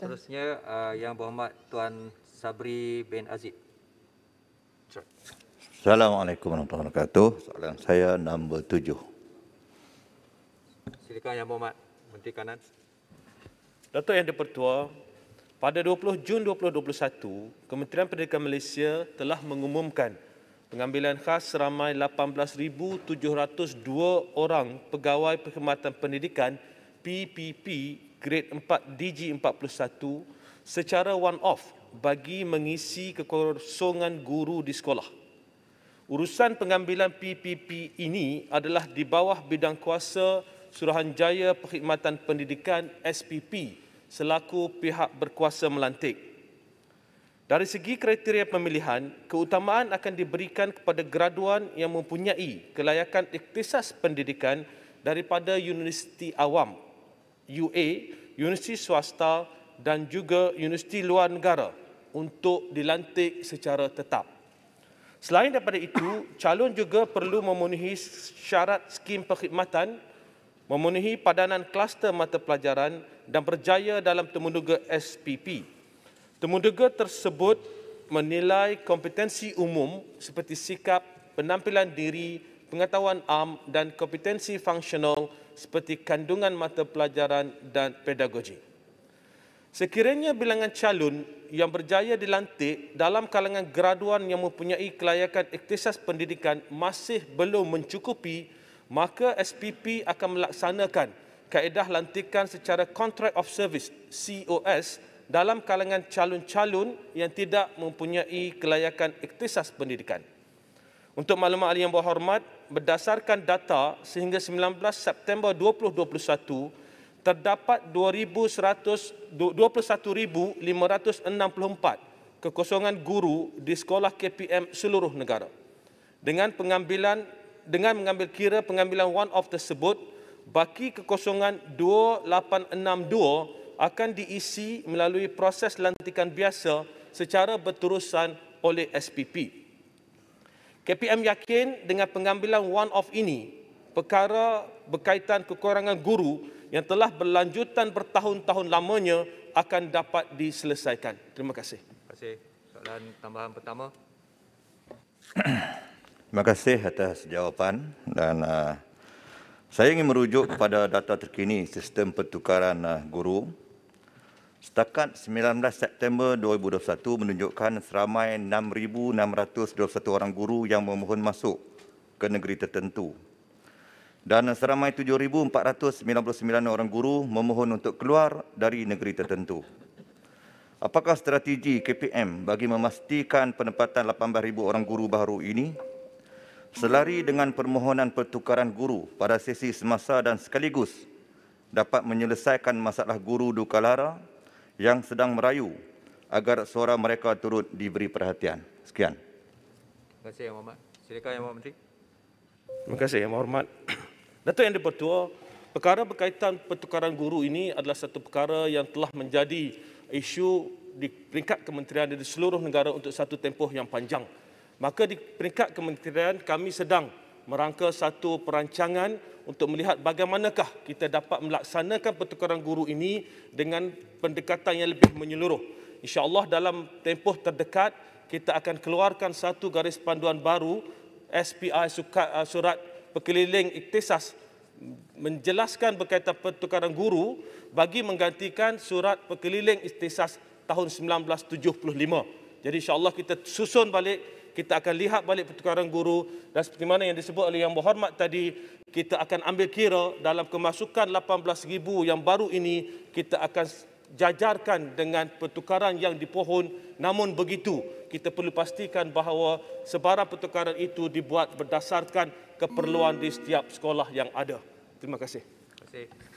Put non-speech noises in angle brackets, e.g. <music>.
Seterusnya uh, Yang Berhormat Tuan Sabri bin Aziz. Assalamualaikum warahmatullahi wabarakatuh. Soalan saya nombor tujuh. Silakan Yang Berhormat Menteri Kanan. Datuk Yang di-Pertua, pada 20 Jun 2021, Kementerian Pendidikan Malaysia telah mengumumkan pengambilan khas seramai 18,702 orang pegawai perkhidmatan pendidikan PPP grade 4 DG 41 secara one-off bagi mengisi kekosongan guru di sekolah. Urusan pengambilan PPP ini adalah di bawah bidang kuasa Suruhanjaya Perkhidmatan Pendidikan SPP selaku pihak berkuasa melantik. Dari segi kriteria pemilihan, keutamaan akan diberikan kepada graduan yang mempunyai kelayakan ikhtisas pendidikan daripada universiti awam, UA, universiti swasta dan juga universiti luar negara untuk dilantik secara tetap. Selain daripada itu, calon juga perlu memenuhi syarat skim perkhidmatan, memenuhi padanan kluster mata pelajaran dan berjaya dalam temuduga SPP. Temuduga tersebut menilai kompetensi umum seperti sikap, penampilan diri, pengetahuan am dan kompetensi fungsional seperti kandungan mata pelajaran dan pedagogi. Sekiranya bilangan calon yang berjaya dilantik dalam kalangan graduan yang mempunyai kelayakan ikhtisas pendidikan masih belum mencukupi, maka SPP akan melaksanakan kaedah lantikan secara Contract of Service COS dalam kalangan calon-calon yang tidak mempunyai kelayakan ikhtisas pendidikan. Untuk maklumat ahli yang berhormat, berdasarkan data sehingga 19 September 2021, terdapat 21,564 kekosongan guru di sekolah KPM seluruh negara. Dengan pengambilan dengan mengambil kira pengambilan one off tersebut, baki kekosongan 2862 akan diisi melalui proses lantikan biasa secara berterusan oleh SPP. KPM yakin dengan pengambilan one off ini, perkara berkaitan kekurangan guru yang telah berlanjutan bertahun-tahun lamanya akan dapat diselesaikan. Terima kasih. Terima kasih. Soalan tambahan pertama. <clears throat> Terima kasih atas jawapan dan uh, saya ingin merujuk kepada data terkini sistem pertukaran uh, guru. Setakat 19 September 2021 menunjukkan seramai 6,621 orang guru yang memohon masuk ke negeri tertentu dan seramai 7,499 orang guru memohon untuk keluar dari negeri tertentu. Apakah strategi KPM bagi memastikan penempatan 18,000 orang guru baru ini selari dengan permohonan pertukaran guru pada sesi semasa dan sekaligus dapat menyelesaikan masalah guru duka lara yang sedang merayu agar suara mereka turut diberi perhatian. Sekian. Terima kasih Yang Berhormat. Silakan Yang Berhormat Menteri. Terima kasih Yang Berhormat. <clears throat> Datuk Yang di-Pertua, perkara berkaitan pertukaran guru ini adalah satu perkara yang telah menjadi isu di peringkat kementerian di seluruh negara untuk satu tempoh yang panjang. Maka di peringkat kementerian kami sedang merangka satu perancangan untuk melihat bagaimanakah kita dapat melaksanakan pertukaran guru ini dengan pendekatan yang lebih menyeluruh. InsyaAllah dalam tempoh terdekat kita akan keluarkan satu garis panduan baru SPI Surat Perkeliling Iktisas menjelaskan berkaitan pertukaran guru bagi menggantikan Surat Perkeliling Iktisas tahun 1975. Jadi insyaAllah kita susun balik, kita akan lihat balik pertukaran guru dan seperti mana yang disebut oleh Yang Berhormat tadi, kita akan ambil kira dalam kemasukan 18,000 yang baru ini, kita akan jajarkan dengan pertukaran yang dipohon namun begitu kita perlu pastikan bahawa sebarang pertukaran itu dibuat berdasarkan keperluan di setiap sekolah yang ada. Terima kasih. Terima kasih.